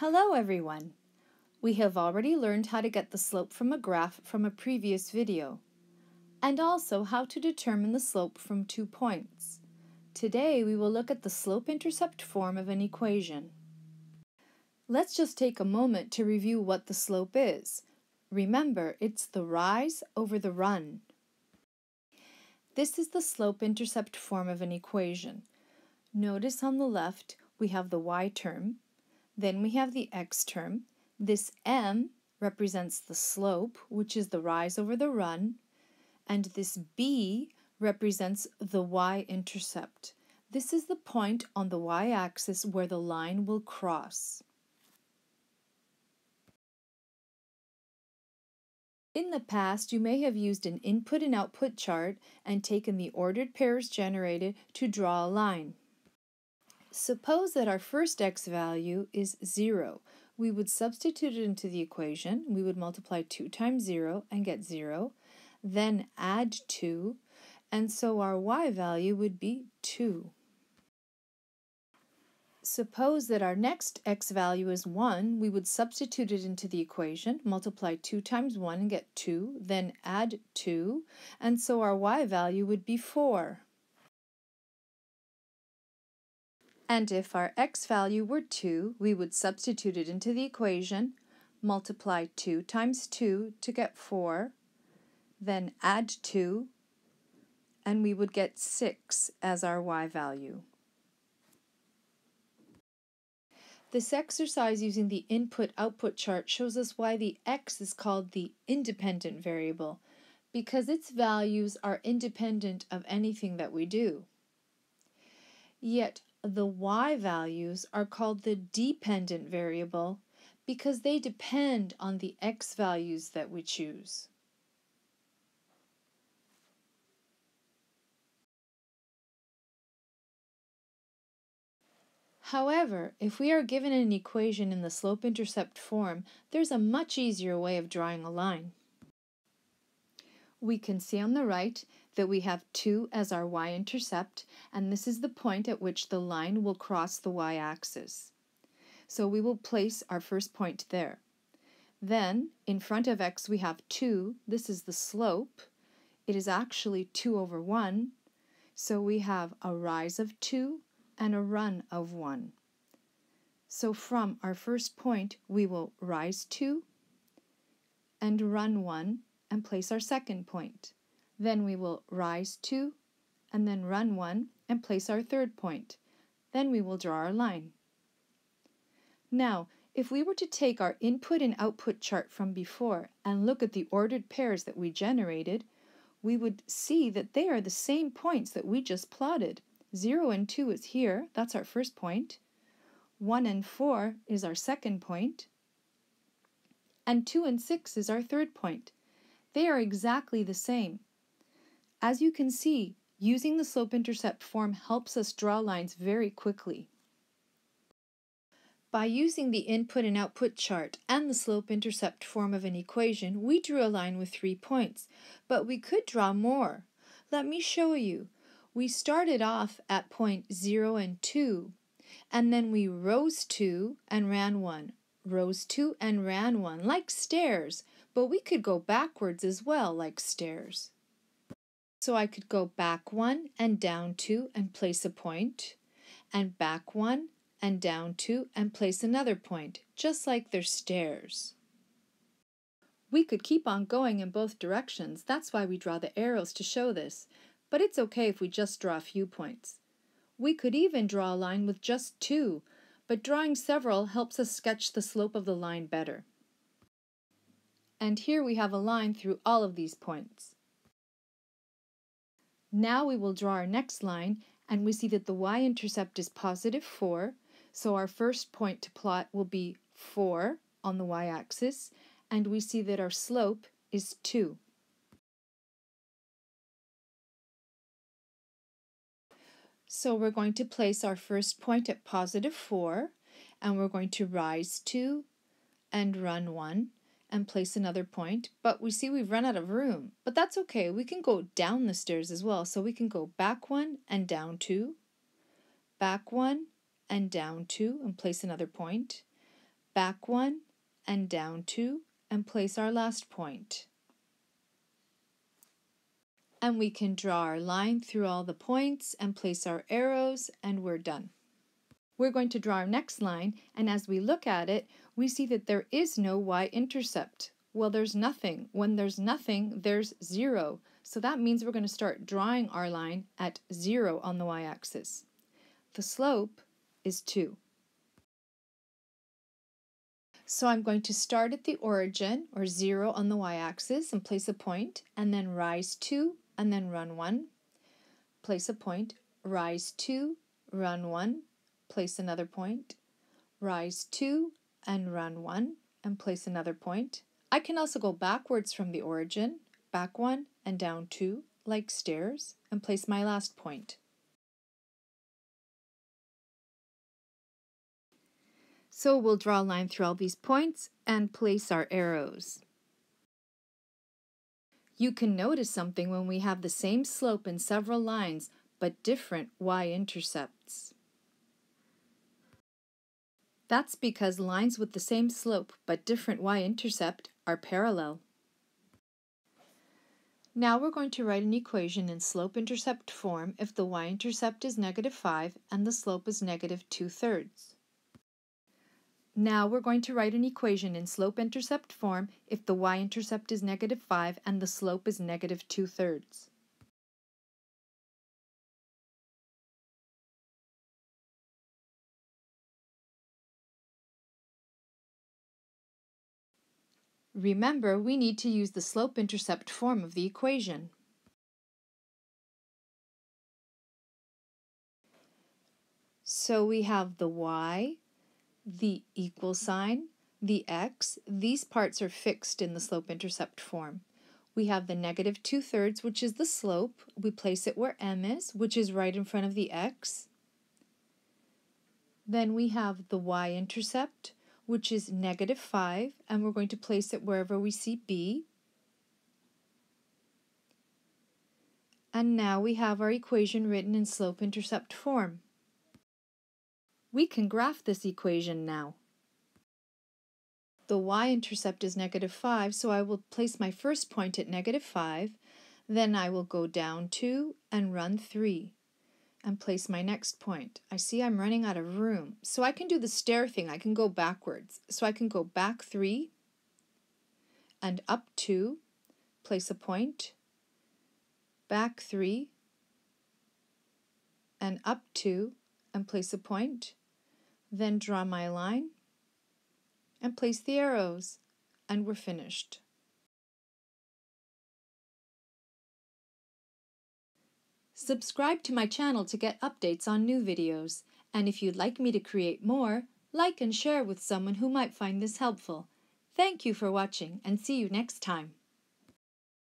Hello everyone! We have already learned how to get the slope from a graph from a previous video, and also how to determine the slope from two points. Today we will look at the slope-intercept form of an equation. Let's just take a moment to review what the slope is. Remember, it's the rise over the run. This is the slope-intercept form of an equation. Notice on the left we have the y term, then we have the x term. This m represents the slope, which is the rise over the run, and this b represents the y-intercept. This is the point on the y-axis where the line will cross. In the past, you may have used an input and output chart and taken the ordered pairs generated to draw a line. Suppose that our first x value is 0. We would substitute it into the equation. We would multiply 2 times 0 and get 0, then add 2, and so our y value would be 2. Suppose that our next x value is 1, we would substitute it into the equation, multiply 2 times 1 and get 2, then add 2, and so our y value would be 4. And if our x value were 2, we would substitute it into the equation, multiply 2 times 2 to get 4, then add 2, and we would get 6 as our y value. This exercise using the input-output chart shows us why the x is called the independent variable, because its values are independent of anything that we do. Yet the y values are called the dependent variable because they depend on the x values that we choose. However, if we are given an equation in the slope-intercept form, there's a much easier way of drawing a line. We can see on the right that we have 2 as our y-intercept, and this is the point at which the line will cross the y-axis. So we will place our first point there. Then, in front of x we have 2, this is the slope. It is actually 2 over 1, so we have a rise of 2 and a run of 1. So from our first point, we will rise 2 and run 1 and place our second point. Then we will rise 2 and then run 1 and place our third point. Then we will draw our line. Now, if we were to take our input and output chart from before and look at the ordered pairs that we generated, we would see that they are the same points that we just plotted. 0 and 2 is here, that's our first point. 1 and 4 is our second point. And 2 and 6 is our third point. They are exactly the same. As you can see, using the slope-intercept form helps us draw lines very quickly. By using the input and output chart and the slope-intercept form of an equation, we drew a line with three points, but we could draw more. Let me show you. We started off at point 0 and 2, and then we rose 2 and ran 1, rose 2 and ran 1, like stairs, but we could go backwards as well, like stairs. So I could go back one and down two and place a point, and back one and down two and place another point, just like they're stairs. We could keep on going in both directions, that's why we draw the arrows to show this, but it's okay if we just draw a few points. We could even draw a line with just two, but drawing several helps us sketch the slope of the line better. And here we have a line through all of these points. Now we will draw our next line and we see that the y-intercept is positive 4, so our first point to plot will be 4 on the y-axis, and we see that our slope is 2. So we're going to place our first point at positive 4, and we're going to rise 2 and run 1, and place another point, but we see we've run out of room. But that's okay, we can go down the stairs as well. So we can go back one and down two, back one and down two and place another point, back one, and down two, and place our last point. And we can draw our line through all the points and place our arrows, and we're done. We're going to draw our next line, and as we look at it, we see that there is no y-intercept. Well, there's nothing. When there's nothing, there's zero. So that means we're going to start drawing our line at zero on the y-axis. The slope is 2. So I'm going to start at the origin, or 0 on the y-axis, and place a point, and then rise 2, and then run 1. Place a point, rise 2, run 1, place another point, rise 2, and run 1, and place another point. I can also go backwards from the origin, back 1, and down 2, like stairs, and place my last point. So we'll draw a line through all these points and place our arrows. You can notice something when we have the same slope in several lines but different y-intercepts. That's because lines with the same slope but different y-intercept are parallel. Now we're going to write an equation in slope-intercept form if the y-intercept is negative 5 and the slope is negative 2 thirds. Now we're going to write an equation in slope-intercept form if the y-intercept is negative 5 and the slope is negative 2 thirds. Remember, we need to use the slope-intercept form of the equation. So we have the y the equal sign, the x, these parts are fixed in the slope-intercept form. We have the negative 2 thirds, which is the slope. We place it where m is, which is right in front of the x. Then we have the y-intercept, which is negative 5, and we're going to place it wherever we see b. And now we have our equation written in slope-intercept form. We can graph this equation now. The y-intercept is negative 5, so I will place my first point at negative 5, then I will go down 2 and run 3 and place my next point. I see I'm running out of room, so I can do the stair thing. I can go backwards. So I can go back 3 and up 2, place a point, back 3 and up 2 and place a point, then draw my line and place the arrows and we're finished. Subscribe to my channel to get updates on new videos, and if you'd like me to create more, like and share with someone who might find this helpful. Thank you for watching and see you next time.